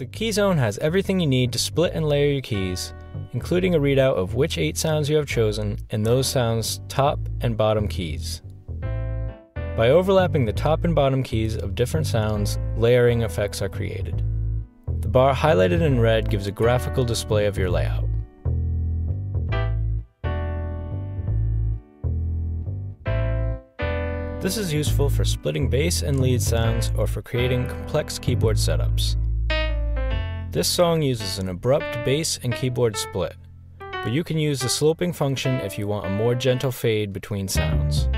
The key zone has everything you need to split and layer your keys, including a readout of which eight sounds you have chosen and those sounds' top and bottom keys. By overlapping the top and bottom keys of different sounds, layering effects are created. The bar highlighted in red gives a graphical display of your layout. This is useful for splitting bass and lead sounds or for creating complex keyboard setups. This song uses an abrupt bass and keyboard split, but you can use the sloping function if you want a more gentle fade between sounds.